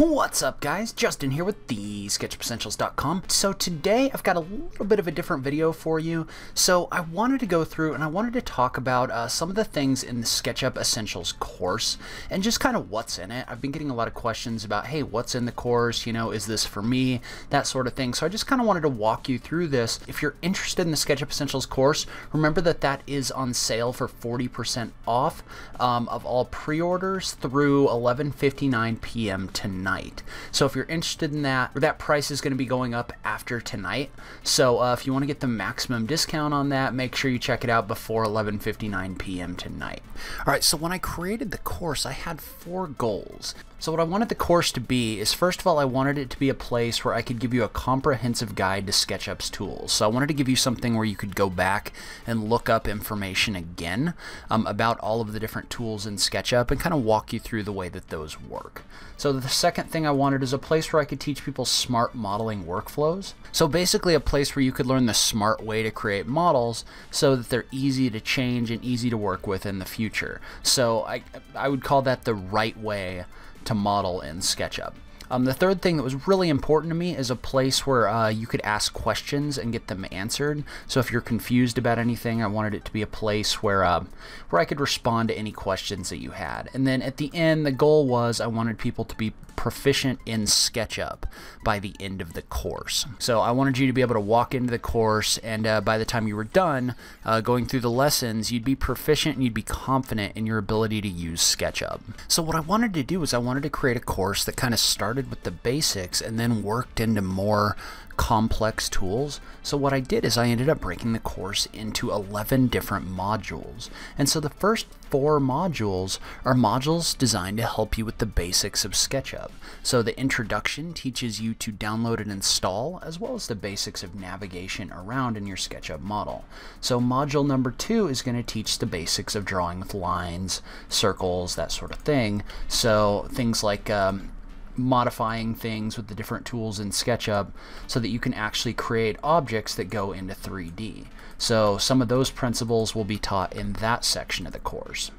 What's up guys? Justin here with the SketchUpEssentials.com. So today I've got a little bit of a different video for you. So I wanted to go through and I wanted to talk about uh, some of the things in the SketchUp Essentials course and just kind of what's in it. I've been getting a lot of questions about, hey, what's in the course? You know, is this for me? That sort of thing. So I just kind of wanted to walk you through this. If you're interested in the SketchUp Essentials course, remember that that is on sale for 40% off um, of all pre-orders through 11.59 p.m. tonight tonight. So if you're interested in that, that price is going to be going up after tonight. So uh, if you want to get the maximum discount on that, make sure you check it out before 11:59 p.m. tonight. All right, so when I created the course, I had four goals. So what I wanted the course to be is first of all I wanted it to be a place where I could give you a comprehensive guide to SketchUp's tools. So I wanted to give you something where you could go back and look up information again um, about all of the different tools in SketchUp and kind of walk you through the way that those work. So the second thing I wanted is a place where I could teach people smart modeling workflows. So basically a place where you could learn the smart way to create models so that they're easy to change and easy to work with in the future. So I, I would call that the right way to model in SketchUp. Um, the third thing that was really important to me is a place where uh, you could ask questions and get them answered. So if you're confused about anything, I wanted it to be a place where uh, where I could respond to any questions that you had. And then at the end, the goal was I wanted people to be proficient in SketchUp by the end of the course. So I wanted you to be able to walk into the course, and uh, by the time you were done uh, going through the lessons, you'd be proficient and you'd be confident in your ability to use SketchUp. So what I wanted to do is I wanted to create a course that kind of started with the basics and then worked into more complex tools. So what I did is I ended up breaking the course into 11 different modules. And so the first four modules are modules designed to help you with the basics of SketchUp. So the introduction teaches you to download and install, as well as the basics of navigation around in your SketchUp model. So module number two is going to teach the basics of drawing with lines, circles, that sort of thing. So things like um, modifying things with the different tools in SketchUp so that you can actually create objects that go into 3D. So some of those principles will be taught in that section of the course.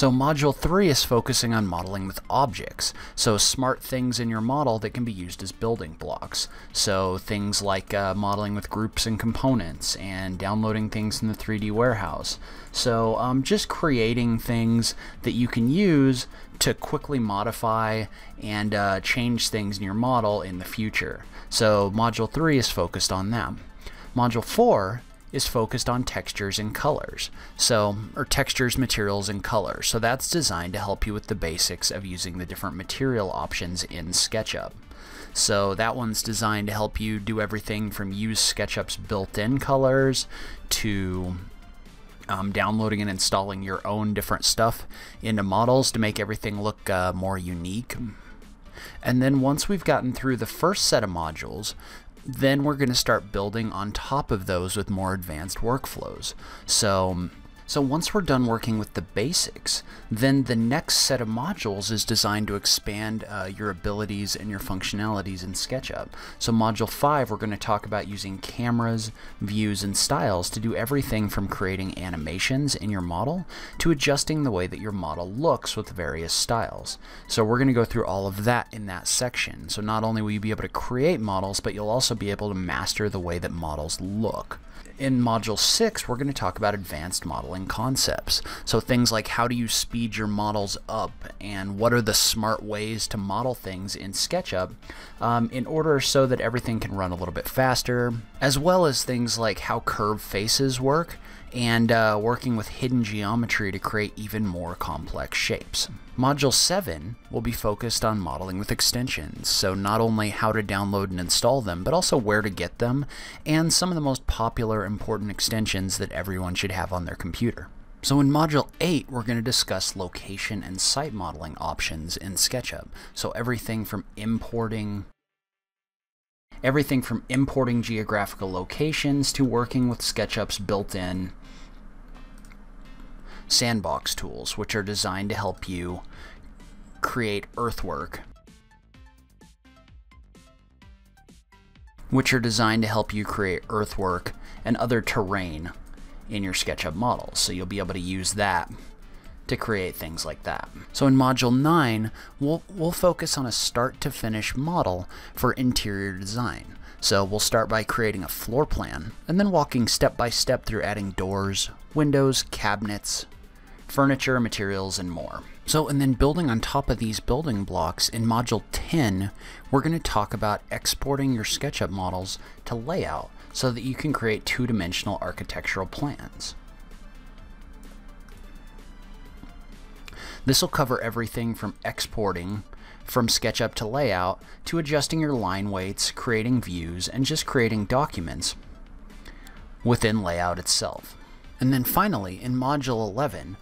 So Module 3 is focusing on modeling with objects, so smart things in your model that can be used as building blocks. So things like uh, modeling with groups and components and downloading things in the 3D warehouse. So um, just creating things that you can use to quickly modify and uh, change things in your model in the future. So Module 3 is focused on them. Module 4 is focused on textures and colors. So, or textures, materials, and colors. So that's designed to help you with the basics of using the different material options in SketchUp. So that one's designed to help you do everything from use SketchUp's built-in colors to um, downloading and installing your own different stuff into models to make everything look uh, more unique. And then once we've gotten through the first set of modules, then we're going to start building on top of those with more advanced workflows. So so once we're done working with the basics, then the next set of modules is designed to expand uh, your abilities and your functionalities in SketchUp. So module 5, we're going to talk about using cameras, views, and styles to do everything from creating animations in your model to adjusting the way that your model looks with various styles. So we're going to go through all of that in that section. So not only will you be able to create models, but you'll also be able to master the way that models look in Module 6, we're going to talk about advanced modeling concepts. So things like how do you speed your models up and what are the smart ways to model things in SketchUp um, in order so that everything can run a little bit faster, as well as things like how curved faces work and uh, working with hidden geometry to create even more complex shapes. Module 7 will be focused on modeling with extensions, so not only how to download and install them, but also where to get them, and some of the most popular important extensions that everyone should have on their computer. So in Module 8, we're going to discuss location and site modeling options in SketchUp. So everything from importing everything from importing geographical locations to working with SketchUp's built-in sandbox tools, which are designed to help you create earthwork, which are designed to help you create earthwork and other terrain in your SketchUp models. So you'll be able to use that to create things like that. So in Module 9, we'll, we'll focus on a start to finish model for interior design. So we'll start by creating a floor plan, and then walking step by step through adding doors, windows, cabinets, furniture, materials, and more. So, and then building on top of these building blocks, in Module 10, we're going to talk about exporting your SketchUp models to layout so that you can create two-dimensional architectural plans. This will cover everything from exporting from SketchUp to layout to adjusting your line weights, creating views, and just creating documents within layout itself. And then finally, in Module 11,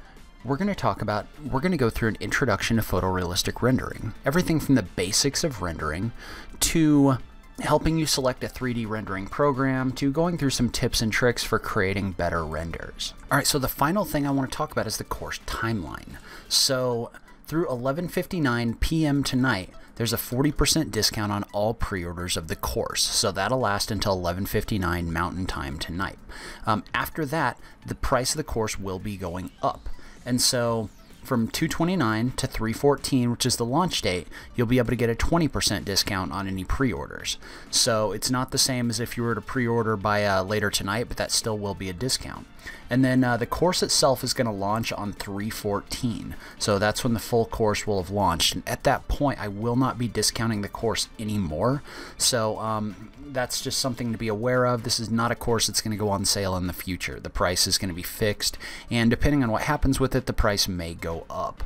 we're going to talk about, we're going to go through an introduction to photorealistic rendering. Everything from the basics of rendering to helping you select a 3D rendering program to going through some tips and tricks for creating better renders. All right, so the final thing I want to talk about is the course timeline. So through 11:59 p.m. tonight, there's a 40% discount on all pre-orders of the course. So that'll last until 11:59 Mountain Time tonight. Um, after that, the price of the course will be going up. And so from 229 to 314, which is the launch date, you'll be able to get a 20% discount on any pre-orders. So it's not the same as if you were to pre-order by uh, later tonight, but that still will be a discount. And then uh, the course itself is going to launch on 314. So that's when the full course will have launched. And at that point, I will not be discounting the course anymore. So um, that's just something to be aware of. This is not a course that's going to go on sale in the future. The price is going to be fixed, and depending on what happens with it, the price may go up.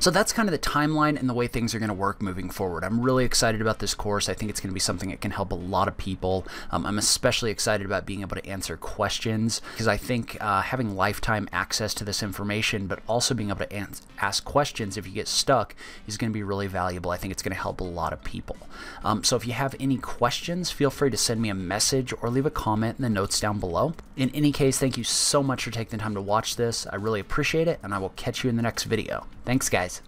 So that's kind of the timeline and the way things are going to work moving forward. I'm really excited about this course. I think it's going to be something that can help a lot of people. Um, I'm especially excited about being able to answer questions because I think uh, having lifetime access to this information, but also being able to ask questions if you get stuck is going to be really valuable. I think it's going to help a lot of people. Um, so if you have any questions, feel free to send me a message or leave a comment in the notes down below. In any case, thank you so much for taking the time to watch this. I really appreciate it, and I will catch you in the next video. Thanks, guys.